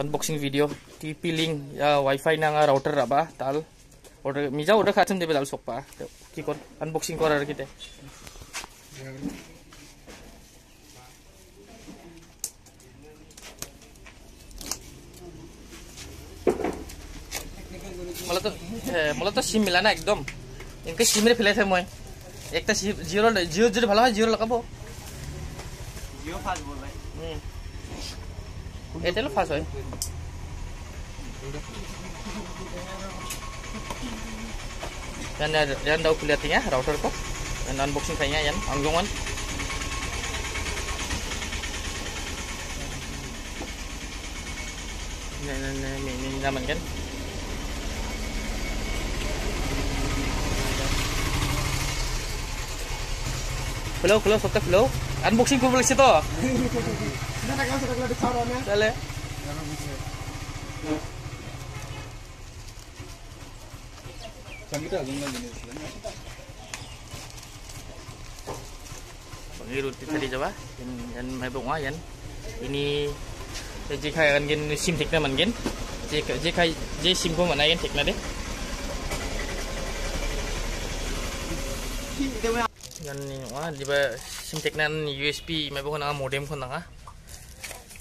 unboxing video TP link ya wifi nang router apa tal order mija order kacang debe dal sok pa kikon unboxing korar kita মলত মলত সিম মিলা না একদম এনেকৈ চিমেৰে ফেলাই মই একটা জিঅ' জিঅ' যদি ভাল হয় জিঅ' লগাব জিঅ' ফাষ্ট বোলে ভাই এয়ারটেল ফাস্ট হয় yan yan daw kulihatnya router ko yan unboxing kayaknya yan anggungan ini, ini, ini, ini naman kan flow flow sokta flow unboxing ko boleh situ Dale. Pengirut tadi coba yan yan may bunga yan. Ini je kai kan gin sim tik na man gin. Je je kai je sim ko mana yan tik na de. Yan ni wah di ba sim USB may bunga na modem ko na.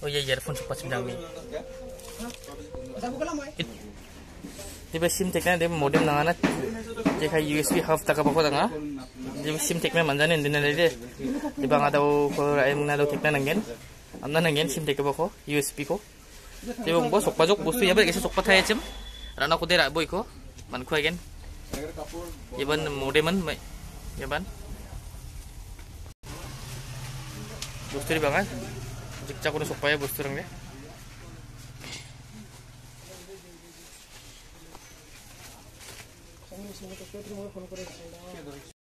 Oh iya earphone cepat sedang nih. Di ba sim tik na de modem na nga na. Je kai USB hub taka pa ko na nga. Di ba sim tik na man janin din na de. Di ba nga daw ko ay muna daw tik na nangen. Amna nangen sim tik ba ko USB ko. Di ba bo sok pajok bustu ya ba kasi sok patay chim. Rana ko dera boy ko. Man ko again. Iban modeman may. Iban. 직작으로 속바해 보스트럭네